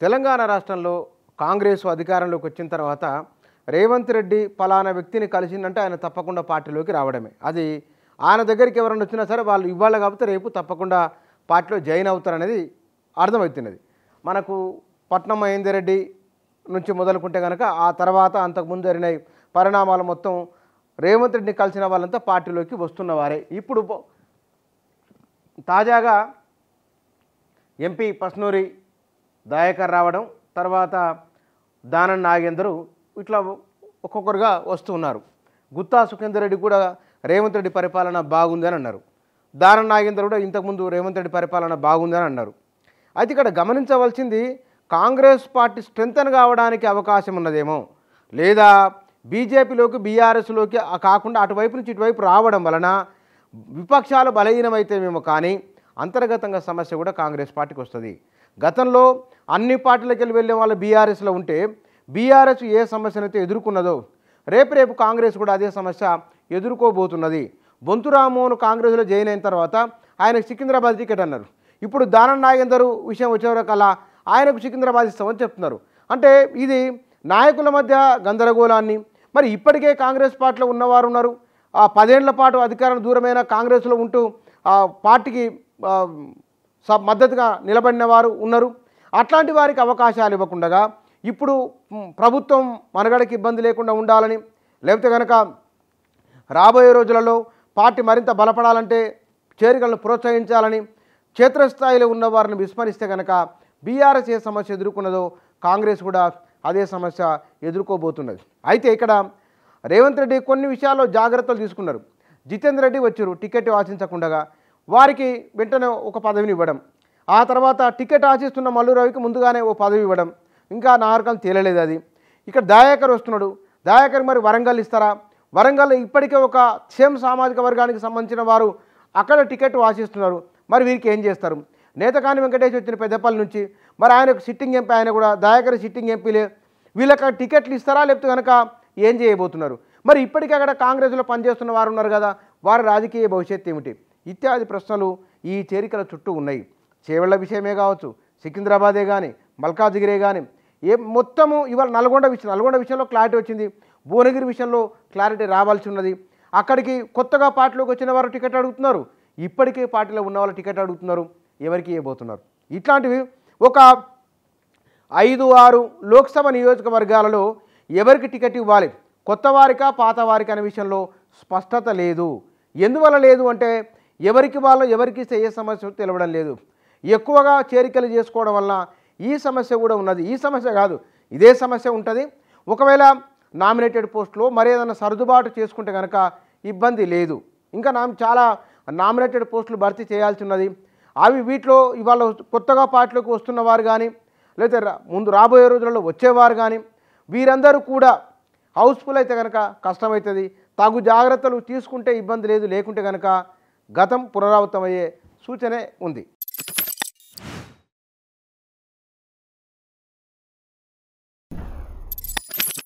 తెలంగాణ రాష్ట్రంలో కాంగ్రెస్ అధికారంలోకి వచ్చిన తర్వాత రేవంత్ రెడ్డి పలానా వ్యక్తిని కలిసిందంటే ఆయన తప్పకుండా పార్టీలోకి రావడమే. అది ఆయన దగ్గరికి ఎవరైనా వచ్చినా సరే వాళ్ళు ఇవ్వాలి కాబట్టి రేపు తప్పకుండా పార్టీలో జాయిన్ అవుతారనేది అర్థమవుతున్నది. మనకు పట్నం మహేందర్ రెడ్డి నుంచి మొదలుకుంటే కనుక ఆ తర్వాత అంతకుముందు జరిగిన పరిణామాలు మొత్తం రేవంత్ రెడ్డిని కలిసిన వాళ్ళంతా పార్టీలోకి వస్తున్నవారే ఇప్పుడు తాజాగా ఎంపీ పస్నూరి దయాకర్ రావడం తర్వాత దానం నాగేందరు ఇట్లా ఒక్కొక్కరుగా వస్తూ ఉన్నారు. గుత్తా సుఖేందర్ రెడ్డి కూడా రేవంత్ రెడ్డి పరిపాలన బాగుంది అని అన్నారు. దానం నాగేందర్ కూడా ఇంతకుముందు రేవంత్ రెడ్డి పరిపాలన బాగుంది అని అన్నారు. అయితే ఇక్కడ గమనించవలసింది కాంగ్రెస్ పార్టీ స్ట్రెంగ్తన్ కావడానికి అవకాశం ఉన్నదేమో. లేదా బీజేపీలోకి బీఆర్ఎస్లోకి కాకుండా అటువైపు నుంచి ఇటువైపు రావడం వలన విపక్షాలు బలహీనమైతేమేమో కానీ అంతర్గతంగా సమస్య కూడా కాంగ్రెస్ పార్టీకి వస్తుంది. గతంలో అన్ని పార్టీలకు వెళ్ళి వెళ్ళే వాళ్ళు బీఆర్ఎస్లో ఉంటే బీఆర్ఎస్ ఏ సమస్యనైతే ఎదుర్కొన్నదో రేపు రేపు కాంగ్రెస్ కూడా అదే సమస్య ఎదుర్కోబోతున్నది. బొంతు రామ్మోహన్ కాంగ్రెస్లో జాయిన్ అయిన తర్వాత ఆయనకు సికింద్రాబాద్ టికెట్ అన్నారు. ఇప్పుడు దానం నాగేందర్ విషయం వచ్చేవరకల్లా ఆయనకు సికింద్రాబాద్ ఇస్తామని చెప్తున్నారు. అంటే ఇది నాయకుల మధ్య గందరగోళాన్ని మరి ఇప్పటికే కాంగ్రెస్ పార్టీలో ఉన్నవారు ఉన్నారు. ఆ పదేళ్ళ పాటు అధికారం దూరమైన కాంగ్రెస్లో ఉంటూ ఆ పార్టీకి మద్దతుగా నిలబడిన వారు ఉన్నారు. అట్లాంటి వారికి అవకాశాలు ఇవ్వకుండగా ఇప్పుడు ప్రభుత్వం మనగడకి ఇబ్బంది లేకుండా ఉండాలని లేకపోతే కనుక రాబోయే రోజులలో పార్టీ మరింత బలపడాలంటే చేరికలను ప్రోత్సహించాలని క్షేత్రస్థాయిలో ఉన్న వారిని విస్మరిస్తే కనుక బీఆర్ఎస్ ఏ సమస్య ఎదుర్కొన్నదో కాంగ్రెస్ కూడా అదే సమస్య ఎదుర్కోబోతున్నది. అయితే ఇక్కడ రేవంత్ రెడ్డి కొన్ని విషయాల్లో జాగ్రత్తలు తీసుకున్నారు. జితేందర్ రెడ్డి వచ్చారు టికెట్ ఆశించకుండా వారికి వెంటనే ఒక పదవిని ఇవ్వడం. ఆ తర్వాత టికెట్ ఆశిస్తున్న మల్లు రవికి ముందుగానే ఓ పదవి ఇవ్వడం. ఇంకా నాగరికం తేలలేదు అది. ఇక్కడ దయాకర్ వస్తున్నాడు. దయాకర్ మరి వరంగల్ ఇస్తారా? వరంగల్ ఇప్పటికే ఒక సేమ్ సామాజిక వర్గానికి సంబంధించిన వారు అక్కడ టికెట్ ఆశిస్తున్నారు. మరి వీరికి ఏం చేస్తారు? నేతకాని వెంకటేష్ వచ్చిన పెద్దపల్లి నుంచి మరి ఆయనకు సిట్టింగ్ ఎంపీ ఆయన కూడా దయాకర్ సిట్టింగ్ ఎంపీలే. వీళ్ళకి టికెట్లు ఇస్తారా? లేకపోతే కనుక ఏం చేయబోతున్నారు? మరి ఇప్పటికే అక్కడ కాంగ్రెస్లో పనిచేస్తున్న వారు ఉన్నారు కదా వారి రాజకీయ భవిష్యత్తు ఏమిటి? ఇత్యాది ప్రశ్నలు ఈ చేరికల చుట్టూ ఉన్నాయి. చేవెళ్ళ విషయమే కావచ్చు సికింద్రాబాదే కానీ మల్కాజిగిరే కానీ ఏ మొత్తము ఇవాళ నల్గొండ విషయం నల్గొండ విషయంలో క్లారిటీ వచ్చింది. భువనగిరి విషయంలో క్లారిటీ రావాల్సి ఉన్నది. అక్కడికి కొత్తగా పార్టీలోకి వచ్చిన వారు టికెట్ అడుగుతున్నారు. ఇప్పటికే పార్టీలో ఉన్న వాళ్ళు టికెట్ అడుగుతున్నారు. ఎవరికి ఇవ్వబోతున్నారు? ఇట్లాంటివి ఒక ఐదు ఆరు లోక్సభ నియోజకవర్గాలలో ఎవరికి టికెట్ ఇవ్వాలి? కొత్త వారికా పాత వారికా అనే విషయంలో స్పష్టత లేదు. ఎందువల్ల లేదు అంటే ఎవరికి వాళ్ళు ఎవరికి ఇస్తే ఏ సమస్య తెలవడం లేదు. ఎక్కువగా చేరికలు చేసుకోవడం వల్ల ఈ సమస్య కూడా ఉన్నది. ఈ సమస్య కాదు ఇదే సమస్య ఉంటుంది. ఒకవేళ నామినేటెడ్ పోస్టులో మరేదైనా సర్దుబాటు చేసుకుంటే కనుక ఇబ్బంది లేదు. ఇంకా నా చాలా నామినేటెడ్ పోస్టులు భర్తీ చేయాల్సి ఉన్నది. అవి వీటిలో ఇవాళ కొత్తగా పార్టీలోకి వస్తున్న వారు కానీ లేదా రా- ముందు రాబోయే రోజులలో వచ్చేవారు కానీ వీరందరూ కూడా హౌస్ఫుల్ అయితే కనుక కష్టమవుతుంది. తగు జాగ్రత్తలు తీసుకుంటే ఇబ్బంది లేదు. లేకుంటే కనుక గతం పునరావృతమయ్యే సూచనే ఉంది.